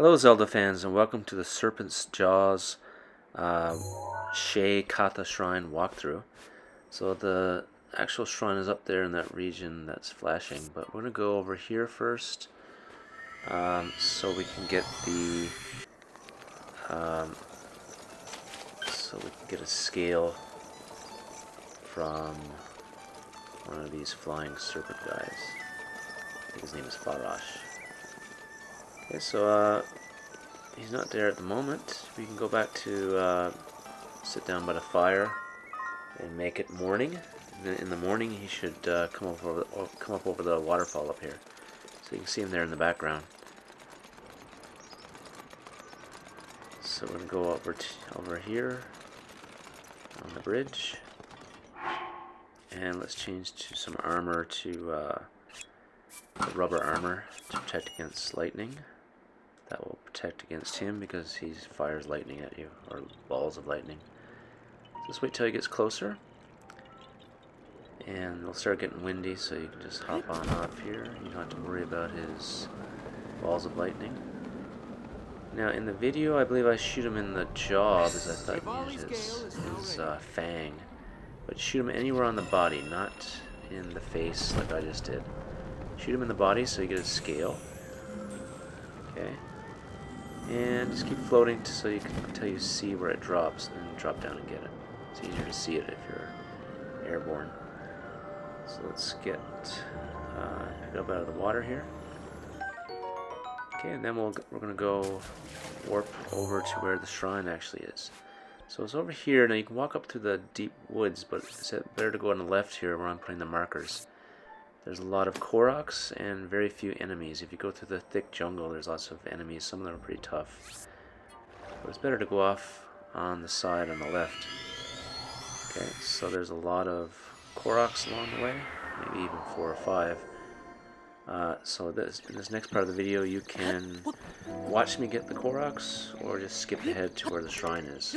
Hello Zelda fans and welcome to the Serpent's Jaws uh, Shae Shrine walkthrough. So the actual shrine is up there in that region that's flashing, but we're going to go over here first um, so we can get the um, so we can get a scale from one of these flying serpent guys. I think his name is Farosh. Okay, so uh, he's not there at the moment. We can go back to uh, sit down by the fire and make it morning. In the morning, he should uh, come up over the, come up over the waterfall up here, so you can see him there in the background. So we're gonna go over over here on the bridge, and let's change to some armor to uh, rubber armor to protect against lightning. That will protect against him because he fires lightning at you, or balls of lightning. Just wait till he gets closer. And it'll start getting windy, so you can just hop on off here. You don't have to worry about his balls of lightning. Now, in the video, I believe I shoot him in the jaw because I thought he used his, his uh, fang. But shoot him anywhere on the body, not in the face like I just did. Shoot him in the body so you get a scale. Okay. And just keep floating so you can until you see where it drops, and drop down and get it. It's easier to see it if you're airborne. So let's get uh, pick up out of the water here. Okay, and then we'll, we're going to go warp over to where the shrine actually is. So it's over here. Now you can walk up through the deep woods, but it's better to go on the left here where I'm putting the markers. There's a lot of Koroks and very few enemies. If you go through the thick jungle, there's lots of enemies. Some of them are pretty tough. But it's better to go off on the side on the left. Okay, so there's a lot of Koroks along the way, maybe even four or five. Uh, so this, in this next part of the video, you can watch me get the Koroks, or just skip ahead to where the shrine is.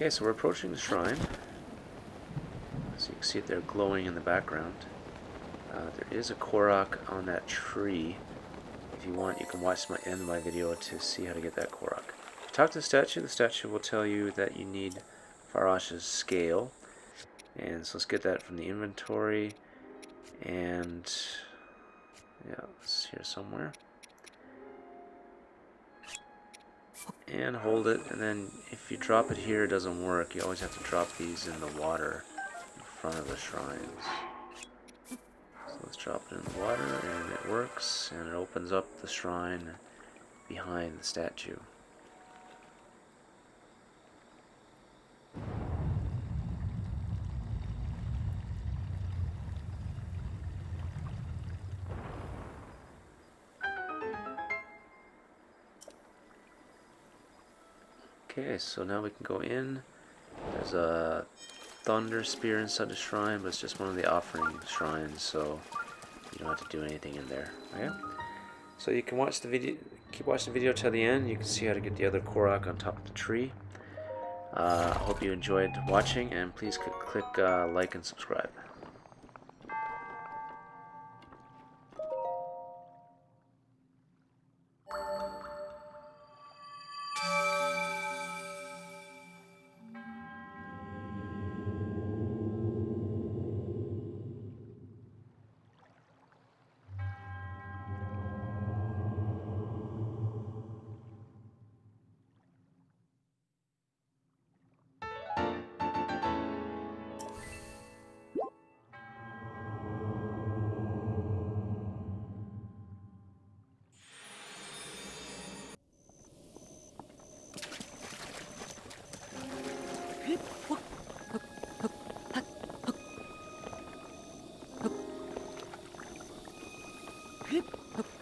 Okay, so we're approaching the shrine. See it there glowing in the background. Uh, there is a Korok on that tree. If you want, you can watch my end of my video to see how to get that Korok. Talk to the statue. The statue will tell you that you need Farosh's scale. And so let's get that from the inventory. And yeah, it's here somewhere. And hold it, and then if you drop it here, it doesn't work. You always have to drop these in the water front of the shrines. So let's drop it in the water, and it works, and it opens up the shrine behind the statue. Okay, so now we can go in. There's a thunder spear inside the shrine, but it's just one of the offering shrines, so you don't have to do anything in there. Okay? So you can watch the video, keep watching the video till the end. You can see how to get the other Korok on top of the tree. I uh, hope you enjoyed watching, and please click, click uh, like and subscribe. Hup.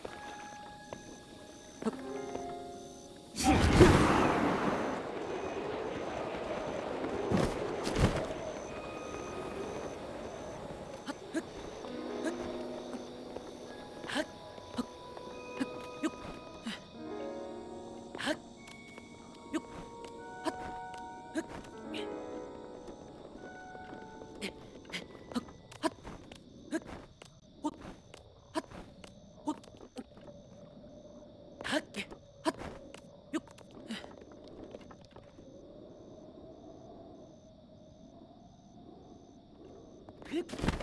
Hip.